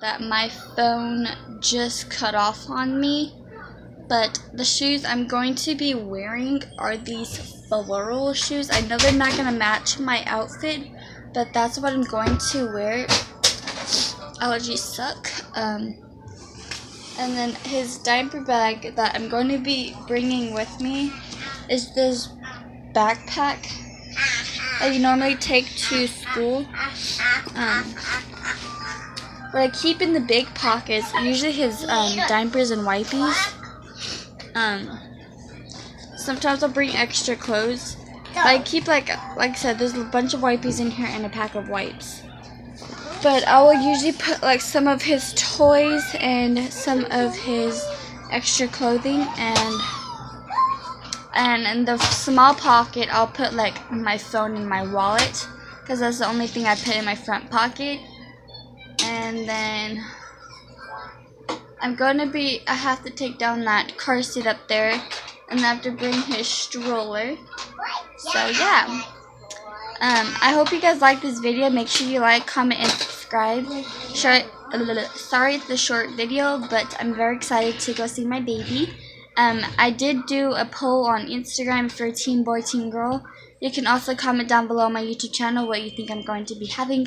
that my phone just cut off on me. But the shoes I'm going to be wearing are these floral shoes. I know they're not going to match my outfit, but that's what I'm going to wear. Allergies suck. Um, and then his diaper bag that I'm going to be bringing with me is this backpack that you normally take to school. Um, but I keep in the big pockets, usually his um, diapers and wipies. Um, sometimes I'll bring extra clothes. But I keep like, like I said, there's a bunch of wipies in here and a pack of wipes. But I will usually put like some of his toys and some of his extra clothing and and in the small pocket I'll put like my phone and my wallet because that's the only thing I put in my front pocket and then I'm gonna be I have to take down that car seat up there and I have to bring his stroller. So yeah. Um, I hope you guys like this video. Make sure you like comment and subscribe. Short sorry it's a short video but I'm very excited to go see my baby um, I did do a poll on Instagram for Team Boy, Team Girl. You can also comment down below my YouTube channel what you think I'm going to be having.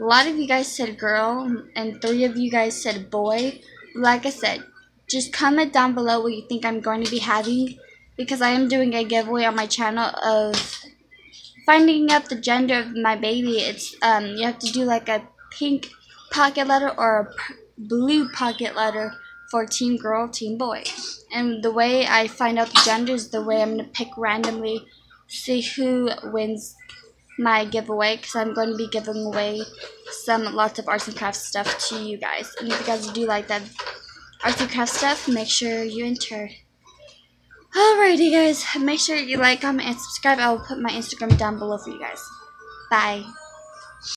A lot of you guys said girl, and three of you guys said boy. Like I said, just comment down below what you think I'm going to be having, because I am doing a giveaway on my channel of finding out the gender of my baby. It's um, you have to do like a pink pocket letter or a blue pocket letter for team girl, team boy. And the way I find out the gender is the way I'm going to pick randomly, see who wins my giveaway, because I'm going to be giving away some lots of arts and crafts stuff to you guys. And if you guys do like that arts and crafts stuff, make sure you enter. Alrighty guys, make sure you like, comment, and subscribe. I will put my Instagram down below for you guys. Bye.